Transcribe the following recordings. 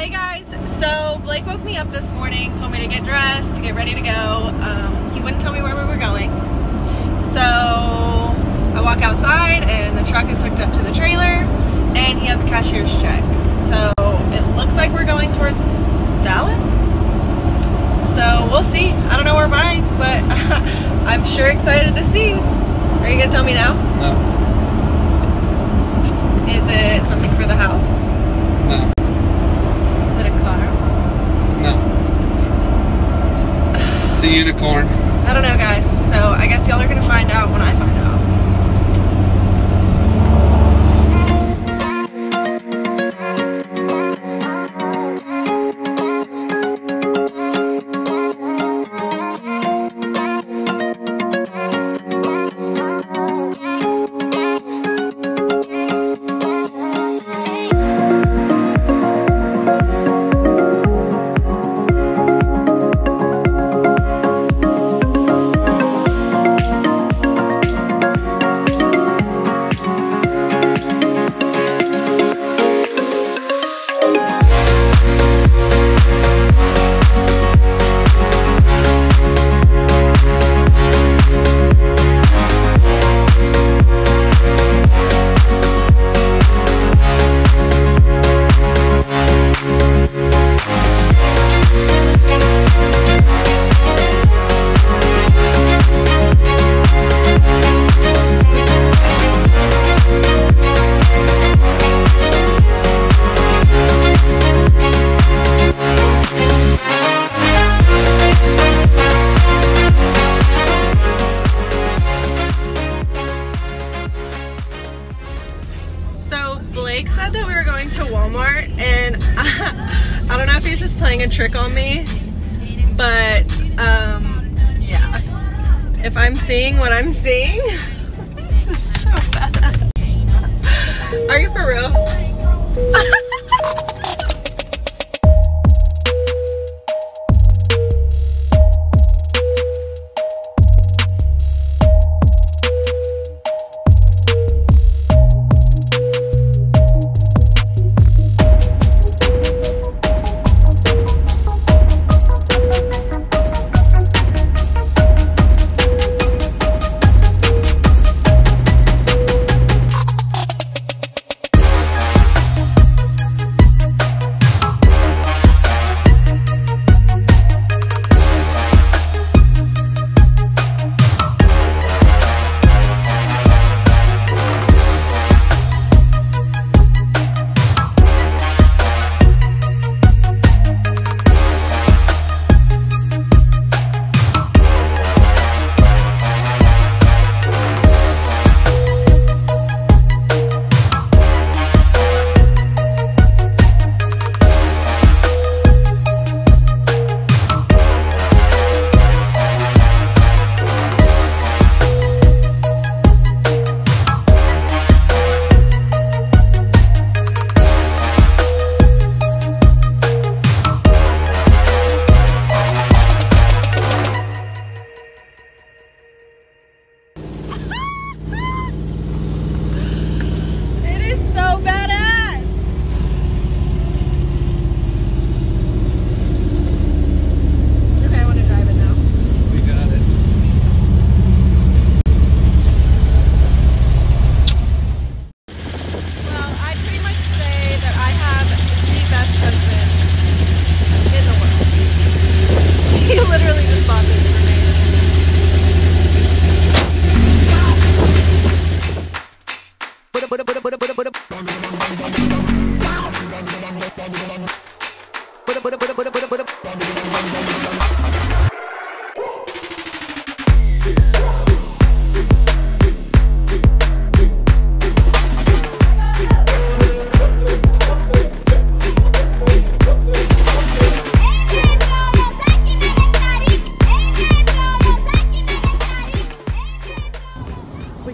Hey guys, so Blake woke me up this morning, told me to get dressed, to get ready to go. Um, he wouldn't tell me where we were going. So I walk outside and the truck is hooked up to the trailer and he has a cashier's check. So it looks like we're going towards Dallas. So we'll see. I don't know where we're buying, but I'm sure excited to see. Are you gonna tell me now? No. Is it something for the house? No. Is it a car? No. A unicorn. I don't know, guys. So I guess y'all are gonna find out when I find out. Were going to Walmart, and I, I don't know if he's just playing a trick on me, but um, yeah. If I'm seeing what I'm seeing, so. Are you for real?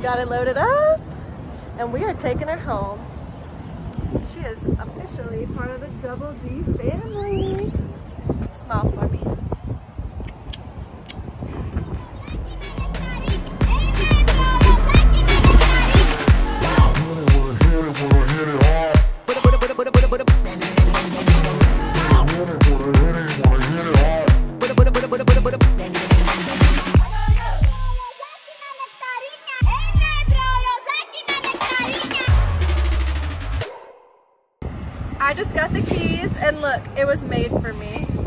got it loaded up and we are taking her home. She is officially part of the Double D family. Smile for me. Made for me.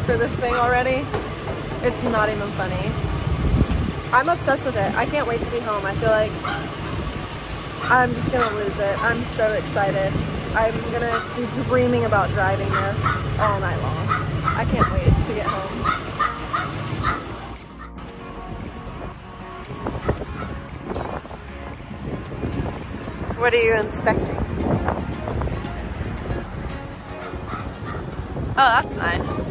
For this thing already. It's not even funny. I'm obsessed with it. I can't wait to be home. I feel like I'm just gonna lose it. I'm so excited. I'm gonna be dreaming about driving this all night long. I can't wait to get home. What are you inspecting? Oh, that's nice.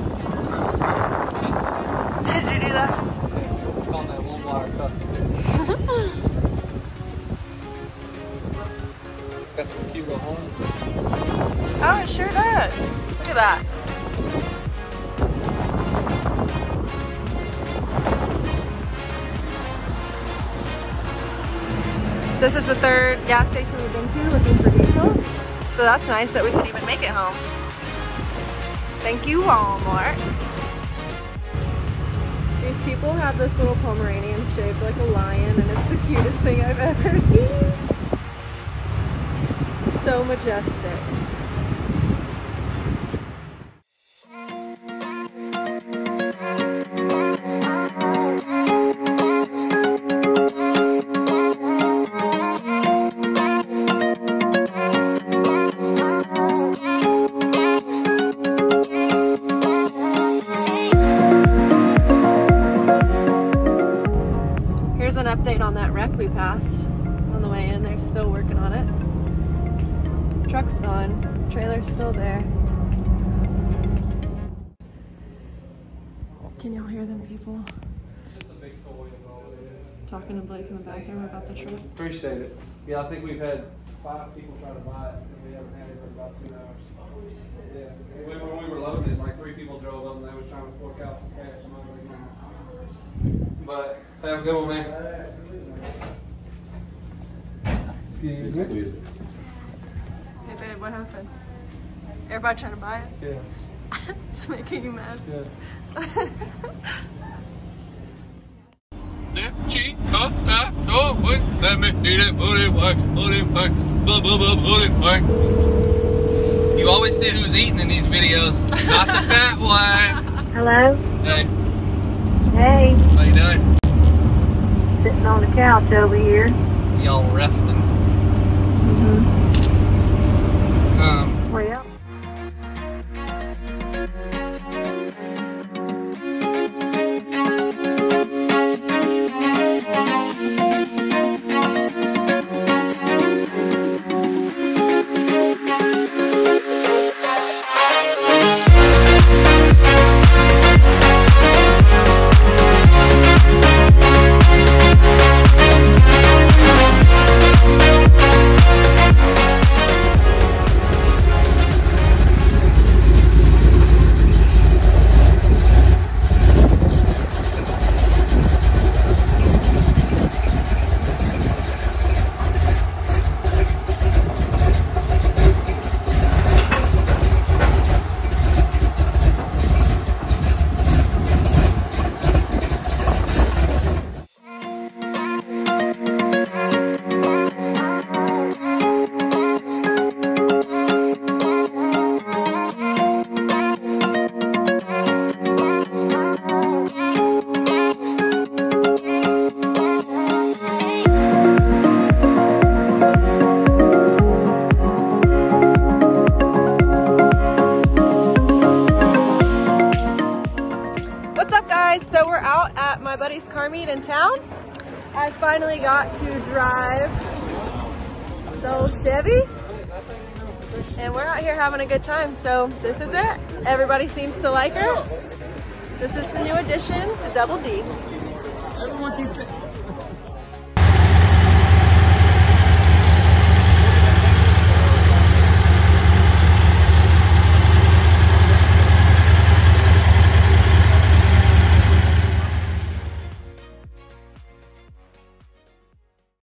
Oh, it sure does. Look at that. This is the third gas station we've been to looking for diesel. So that's nice that we can even make it home. Thank you, Walmart. These people have this little Pomeranian shaped like a lion and it's the cutest thing I've ever seen. So majestic. Truck's gone, trailer's still there. Can y'all hear them people talking to Blake in the bathroom about the truck? Appreciate it. Yeah, I think we've had five people try to buy it, and we haven't had it for about two hours. Yeah, when, when we were loading it, like three people drove up, and they was trying to fork out some cash, and I was like, no. But, have a good one, man. Excuse me. Hey babe, what happened? Everybody trying to buy it? Yeah, it's making you mad. yeah. Let me eat it, put it back, put it back, bu- bu- bu- put it back. You always see who's eating in these videos, not the fat one. Hello? Hey, Hey, how you doing? sitting on the couch over here. Y'all resting. Meet in town. I finally got to drive the Chevy. And we're out here having a good time. So this is it. Everybody seems to like her. This is the new addition to Double D.